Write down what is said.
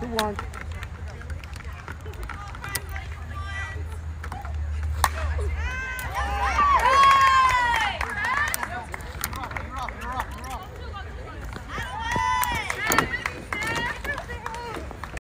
Who won?